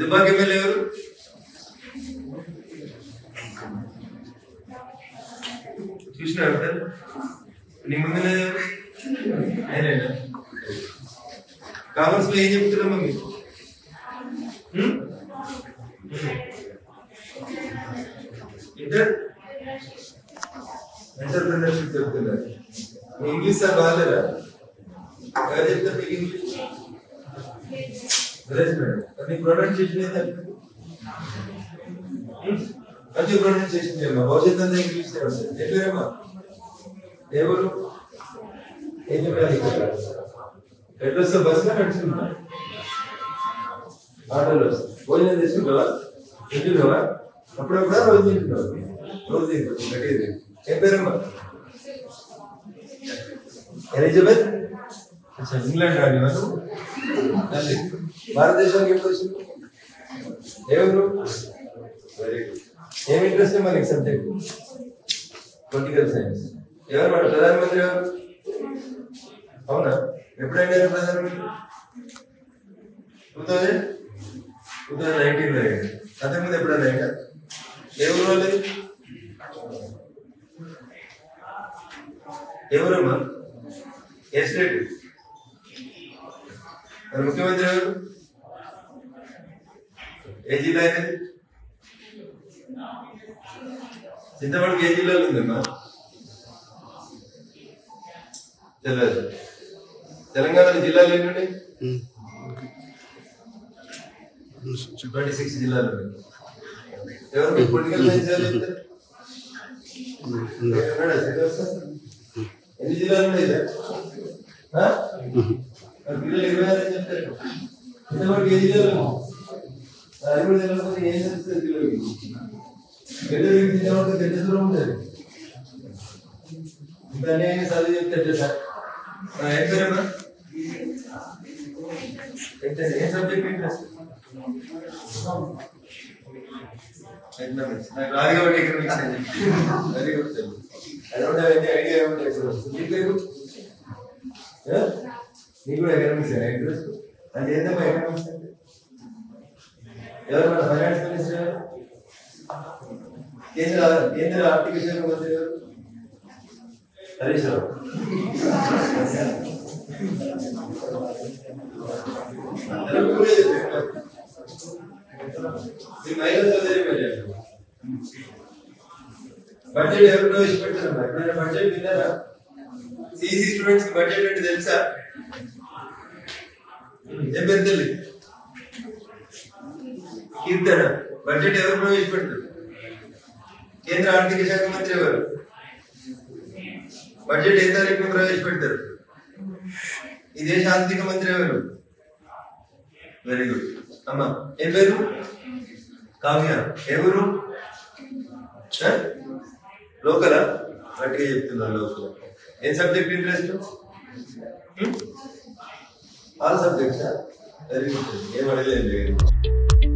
Dubbaka MLA ఎవరు చూసినారు నీ ముందు లేదు. ఎవరు? ఏం చెప్తున్నా మమ్మీ ఇంటర్ ఎంటర్ప్రినర్షిప్ చెప్తున్నారు ఇంగ్లీష్ సార్ బాగాలేరా ఎవరు చెప్తారు మీకు ఇంగ్లీష్ సురేష్ మేడం ప్రొనౌన్సియేషన్ ఏంటంటే మంచి ప్రొనౌన్సియేషన్ చేయమ్మా భవిష్యత్ అంతా ఇంగ్లీష్ వస్తుంది ఏ పేరమ్మా ఎవరు ఏం చెప్పాలి ఎట్లా బస్సులో నడుచుకుంటా ఆటోలో భోజనం తీసుకుంటావా తింటున్నావా అప్పుడప్పుడు రోజు తింటున్నావు రోజు తింటున్నావు గట్టిగా ఏం పేరమ్మా ఎలిజబెత్ అచ్చా ఇంగ్లాండ్ రాని వాళ్ళు భారతదేశానికి ఎప్పుడు వచ్చింది? ఎవరు వెరీ గుడ్ ఏం ఇంట్రెస్ట్ మనకి సబ్జెక్ట్ పొలిటికల్ సైన్స్ ఎవరు మన ప్రధానమంత్రి గారు అవునా? ఎప్పుడైనా ప్రధానమంత్రి? Two thousand? టూ థౌజండ్ నైన్టీన్లో అయ్యాడు. అంతకుముందు ఎప్పుడైనా అయ్యా ఏ ఊరు వాళ్ళది ఎవరమ్మా ఏ స్టేట్? మరి ముఖ్యమంత్రి ఎవరు? ఏ జిల్లా అనేది చింతపడికి ఏ జిల్లాలో ఉందమ్మా? తెలియదు తెలంగాణ జిల్లాలు ఏంటండి? ట్వంటీ సిక్స్ జిల్లాలు ఎవరు పొలిటికల్ సైన్స్ ఎన్ని జిల్లాలు ఉన్నాయి సార్? നമ്മൾ ഗതിയിലോ അറിവ് നിലനിർത്തുന്ന ഏജൻസ് ഉപയോഗിക്കും എന്റെ വീട്ടിൽ നമുക്ക് തെറ്റിദ്ധരമുണ്ട് തന്നെയാണ് സാധ്യത തെറ്റിദ്ധ എന്തിനാണ് വെരി ഗുഡ് അതിനോട് ഐഡിയ నీకు కూడా ఎకనామిక్స్ ఇంట్రెస్ట్ అంటే ఏంటమ్మా ఎకనామిక్స్ అంటే ఎవరు మన ఫైనాన్స్ మినిస్టర్ ఎవరు? కేంద్ర కేంద్ర ఆర్థిక శాఖ మంత్రి ఎవరు హరీష్ రావు. బడ్జెట్ ఎవరు ప్రవేశపెట్టారు బడ్జెట్ విన్నారా? సిసి స్టూడెంట్స్ బడ్జెట్ అంటే తెలుసా? ఏం పేరు తల్లి? కీర్తన. బడ్జెట్ ఎవరు ప్రవేశపెడతారు కేంద్ర ఆర్థిక శాఖ మంత్రి ఎవరు? బడ్జెట్ ఏ తారీఖున ప్రవేశపెడతారు ఈ దేశ ఆర్థిక మంత్రి ఎవరు? వెరీ గుడ్ అమ్మా ఏం పేరు? కావ్య. ఎవరు? లోకలా? గట్టిగా చెప్తున్నారు లోకల్. ఏం subject interest all subjects very good ఏం అడగలేదు